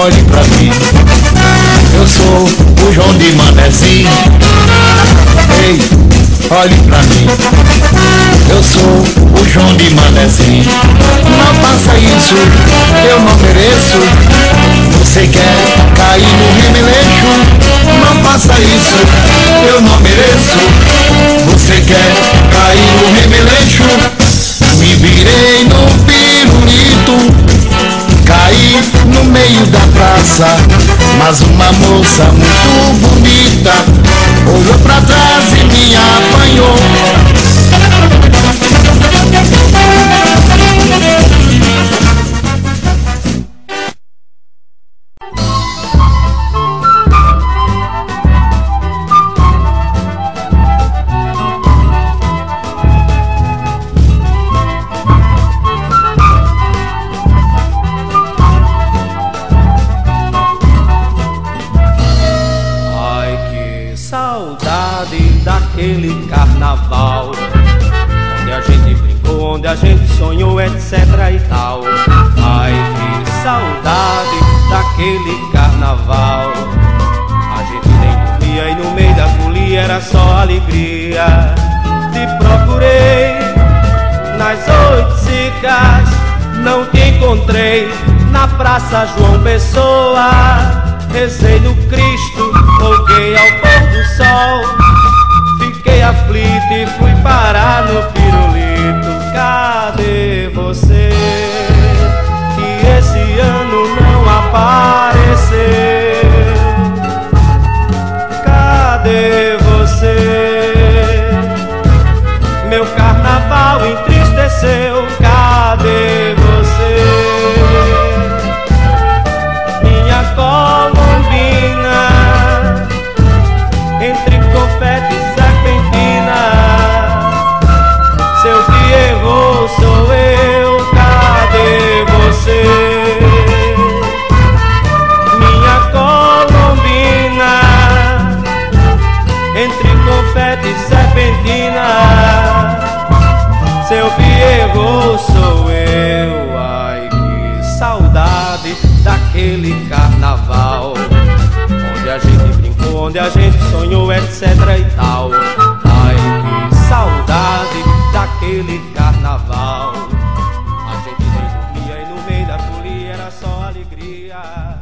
olhe pra mim. Eu sou o João de Manesi. Ei, olhe pra mim. Eu sou o João de Manesi. Não faça isso, eu não mereço. Você quer cair no remeleixo? Não faça isso, praça, mas uma moça muito bonita olhou pra trás e a gente sonhou, etc e tal. Ai, que saudade daquele carnaval. A gente nem dormia e no meio da folia era só alegria. Te procurei nas oito cicas, não te encontrei na Praça João Pessoa. Rezei no Cristo, voltei ao Meu carnaval entristeceu. Cadê confete serpentina. Seu Pierro sou eu, ai que saudade daquele carnaval. Onde a gente brincou, onde a gente sonhou, etc e tal. Ai que saudade daquele carnaval. A gente nem dormia e no meio da folia era só alegria.